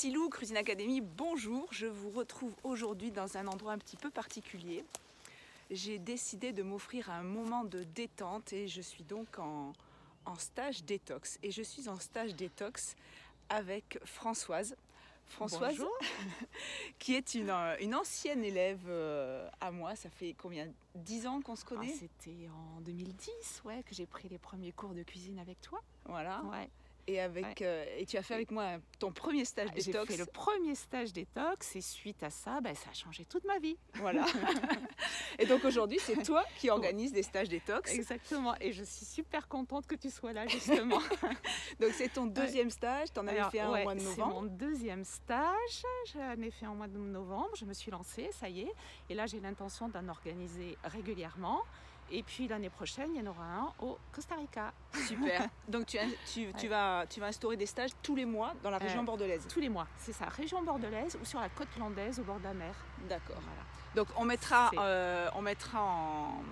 Silou, Cuisine Academy, bonjour. Je vous retrouve aujourd'hui dans un endroit un petit peu particulier. J'ai décidé de m'offrir un moment de détente et je suis donc en, en stage détox. Et je suis en stage détox avec Françoise. Françoise, Bonjour. qui est une, euh, une ancienne élève euh, à moi. Ça fait combien? 10 ans qu'on se Ah, connaît C'était en 2010 ouais, que j'ai pris les premiers cours de cuisine avec toi. Voilà. Ouais. Et, avec, euh, et tu as fait avec moi ton premier stage Ah, J'ai détox. fait le premier stage détox et suite à ça, ben, ça a changé toute ma vie. Voilà. et donc aujourd'hui, c'est toi qui organise des stages détox. Exactement. Et je suis super contente que tu sois là justement. Donc c'est ton deuxième stage, tu en avais fait un ouais, au mois de C'est novembre. mon deuxième stage. J'en ai fait en mois de novembre. Je me suis lancée, ça y est. Et là, j'ai l'intention d'en organiser régulièrement. Et puis l'année prochaine, il y en aura un au Costa Rica. Super. Donc tu, tu, tu Ouais. vas, tu vas instaurer des stages tous les mois dans la région Euh, bordelaise. Tous les mois. C'est ça, région bordelaise ou sur la côte landaise au bord de la mer. D'accord. Voilà. Donc on mettra, euh, on mettra en-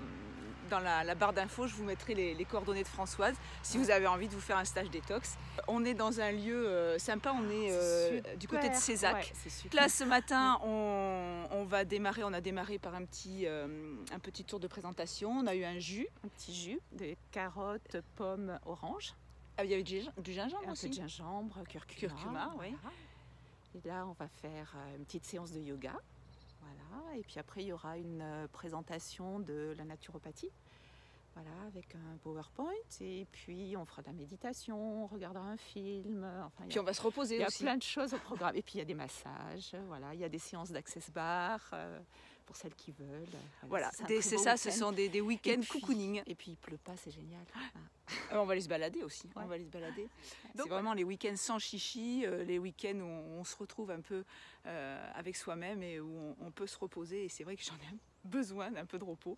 dans la, la barre d'infos, je vous mettrai les, les coordonnées de Françoise si vous avez envie de vous faire un stage détox. On est dans un lieu euh, sympa, on est euh, du côté de. Cézac. Ouais. Là, ce matin, on, on va démarrer. On a démarré par un petit, euh, un petit tour de présentation. On a eu un jus. un petit jus de carottes, pommes, oranges, Ah, il y avait du, du gingembre un aussi. peu de gingembre, curcuma. Curcuma, oui. Et là, on va faire une petite séance de yoga. Voilà. Et puis après, il y aura une euh, présentation de la naturopathie. Voilà, avec un PowerPoint. Et puis, on fera de la méditation, on regardera un film. Enfin, il y Puis a, on va se reposer il y a aussi. plein de choses au programme. Et puis, il y a des massages. Voilà, il y a des séances d'access bar euh, pour celles qui veulent. Voilà, c'est ça, ce sont des, week-ends cocooning. Et puis, il pleut pas, c'est génial. Ah. Euh, On va aller se balader aussi. On va aller se balader. Donc, c'est vraiment les week-ends sans chichi, euh, les week-ends où on, on se retrouve un peu euh, avec soi-même et où on, on peut se reposer. Et c'est vrai que j'en ai besoin d'un peu de repos.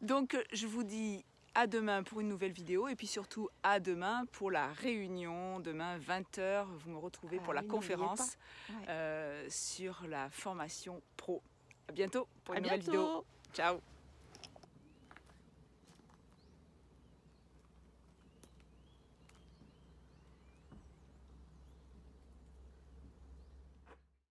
Donc euh, je vous dis à demain pour une nouvelle vidéo et puis surtout à demain pour la réunion. Demain 20h, vous me retrouvez pour Ah la conférence Ouais. euh, sur la formation pro. À bientôt pour À une nouvelle vidéo. Ciao